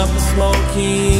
up the drinking.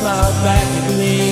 smiled back at me.